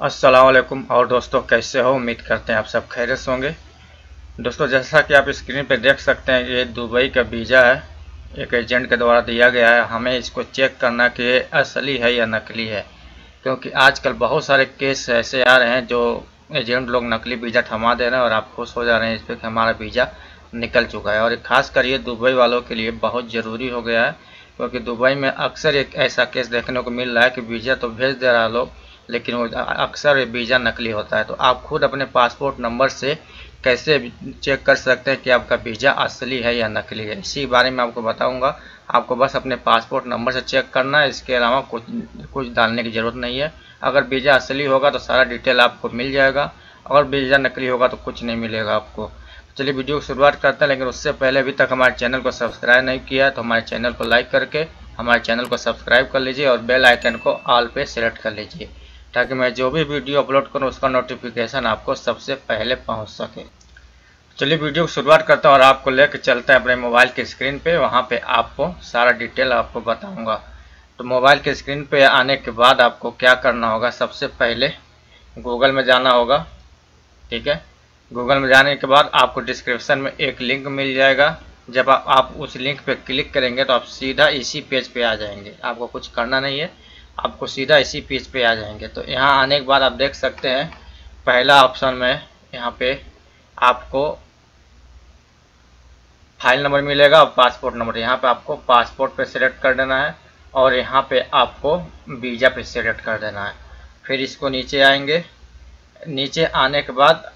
असलकुम और दोस्तों, कैसे हो? उम्मीद करते हैं आप सब खैरियत से होंगे। दोस्तों, जैसा कि आप स्क्रीन पर देख सकते हैं ये दुबई का वीज़ा है। एक एजेंट के द्वारा दिया गया है। हमें इसको चेक करना कि ये असली है या नकली है। क्योंकि आजकल बहुत सारे केस ऐसे आ रहे हैं जो एजेंट लोग नकली वीज़ा थमा दे रहे हैं और आप खुश हो जा रहे हैं इस पर कि हमारा वीज़ा निकल चुका है। और खास कर ये दुबई वालों के लिए बहुत ज़रूरी हो गया है। क्योंकि दुबई में अक्सर एक ऐसा केस देखने को मिल रहा है कि वीज़ा तो भेज दे रहा है लोग। लेकिन वो अक्सर वीज़ा नकली होता है। तो आप खुद अपने पासपोर्ट नंबर से कैसे चेक कर सकते हैं कि आपका वीज़ा असली है या नकली है? इसी बारे में आपको बताऊँगा। आपको बस अपने पासपोर्ट नंबर से चेक करना है। इसके अलावा कुछ कुछ डालने की ज़रूरत नहीं है। अगर वीज़ा असली होगा तो सारा डिटेल आपको मिल जाएगा। अगर वीज़ा नकली होगा तो कुछ नहीं मिलेगा आपको। चलिए वीडियो की शुरुआत करते हैं, लेकिन उससे पहले अभी तक हमारे चैनल को सब्सक्राइब नहीं किया तो हमारे चैनल को लाइक करके हमारे चैनल को सब्सक्राइब कर लीजिए और बेल आइकन को ऑल पे सेलेक्ट कर लीजिए। ताकि मैं जो भी वीडियो अपलोड करूँ उसका नोटिफिकेशन आपको सबसे पहले पहुँच सके। चलिए वीडियो की शुरुआत करता हूँ और आपको लेकर चलते हैं अपने मोबाइल की स्क्रीन पे। वहाँ पे आपको सारा डिटेल आपको बताऊँगा। तो मोबाइल के स्क्रीन पे आने के बाद आपको क्या करना होगा सबसे पहले गूगल में जाना होगा ठीक है? गूगल में जाने के बाद आपको डिस्क्रिप्शन में एक लिंक मिल जाएगा। जब आप, आप उस लिंक पर क्लिक करेंगे तो आप सीधा इसी पेज पर पे आ जाएँगे। आपको कुछ करना नहीं है। आपको सीधा इसी पेज पे आ जाएँगे। तो यहाँ आने के बाद आप देख सकते हैं, पहला ऑप्शन में यहाँ पे आपको फ़ाइल नंबर मिलेगा और पासपोर्ट नंबर यहाँ पे आपको पासपोर्ट पे सिलेक्ट कर देना है और यहाँ पे आपको वीज़ा पे सिलेक्ट कर देना है। फिर इसको नीचे आएँगे। नीचे आने के बाद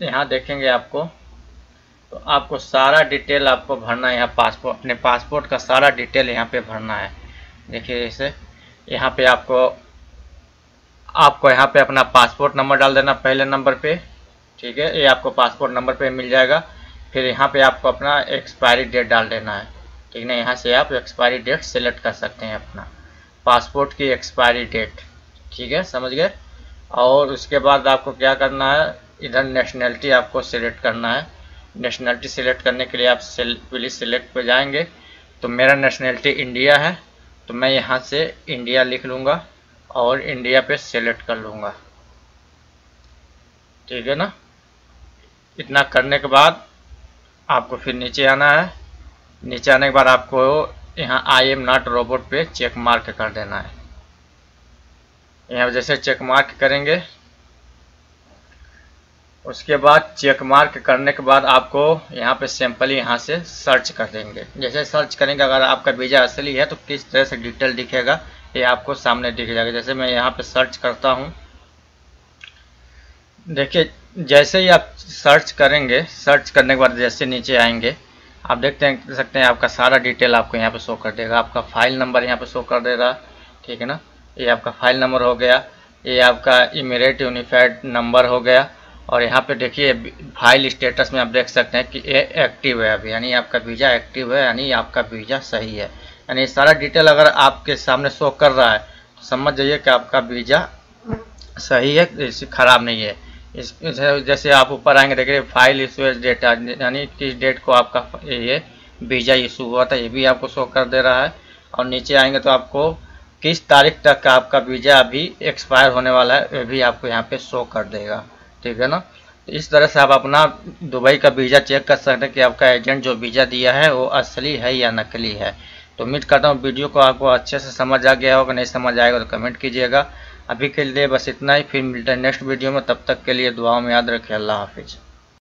यहाँ देखेंगे आपको। तो आपको सारा डिटेल आपको भरना है। यहाँ पासपोर्ट अपने पासपोर्ट का सारा डिटेल यहाँ पे भरना है। देखिए इसे। यहाँ पे आपको आपको यहाँ पे अपना पासपोर्ट नंबर डाल देना पहले नंबर पे, ठीक है? ये आपको पासपोर्ट नंबर पे मिल जाएगा। फिर यहाँ पे आपको अपना एक्सपायरी डेट डाल देना है। ठीक है यहाँ से आप एक्सपायरी डेट सेलेक्ट कर सकते हैं अपना। पासपोर्ट की एक्सपायरी डेट ठीक है? समझ गए? और उसके बाद आपको क्या करना है? इधर नेशनैलिटी आपको सिलेक्ट करना है। नेशनैलिटी सिलेक्ट करने के लिए आप पुलिस सिलेक्ट पे जाएँगे। तो मेरा नेशनैलिटी इंडिया है। तो मैं यहाँ से इंडिया लिख लूँगा और इंडिया पे सेलेक्ट कर लूँगा। ठीक है ना? इतना करने के बाद आपको फिर नीचे आना है। नीचे आने के बाद आपको यहाँ आई एम नॉट रोबोट पे चेक मार्क कर देना है। यहाँ जैसे चेक मार्क करेंगे उसके बाद चेक मार्क करने के बाद आपको यहाँ पे सिंपल यहाँ से सर्च कर देंगे। जैसे सर्च करेंगे, अगर आपका वीज़ा असली है तो किस तरह से डिटेल दिखेगा, ये आपको सामने दिख जाएगा। जैसे मैं यहाँ पे सर्च करता हूँ। देखिए, जैसे ही आप सर्च करेंगे सर्च करने के बाद जैसे नीचे आएँगे, आप देखते हैं सकते हैं आपका सारा डिटेल आपको यहाँ पे शो कर देगा। आपका फ़ाइल नंबर यहाँ पे शो कर देगा ठीक है ना? ये आपका फ़ाइल नंबर हो गया, ये आपका इमीरेट यूनिफाइड नंबर हो गया और यहाँ पे देखिए फ़ाइल स्टेटस में आप देख सकते हैं कि ये एक्टिव है अभी, यानी आपका वीज़ा एक्टिव है, यानी आपका वीज़ा सही है। यानी सारा डिटेल अगर आपके सामने शो कर रहा है तो समझ जाइए कि आपका वीज़ा सही है, इसी ख़राब नहीं है। इस जैसे आप ऊपर आएँगे, देखिए फ़ाइल इशू डेट यानी किस डेट को आपका ये वीज़ा इशू हुआ था, ये भी आपको शो कर दे रहा है। और नीचे आएँगे तो आपको किस तारीख तक का आपका वीज़ा अभी एक्सपायर होने वाला है, ये भी आपको यहाँ पे शो कर देगा। ठीक है ना? इस तरह से आप अपना दुबई का वीज़ा चेक कर सकते हैं कि आपका एजेंट जो वीज़ा दिया है, वो असली है या नकली है। तो उम्मीद करता हूँ वीडियो को आपको अच्छे से समझ आ गया होगा, नहीं समझ आएगा तो कमेंट कीजिएगा। अभी के लिए बस इतना ही, फिर मिलते हैं नेक्स्ट वीडियो में, तब तक के लिए दुआओं में याद रखें, अल्लाह हाफिज़।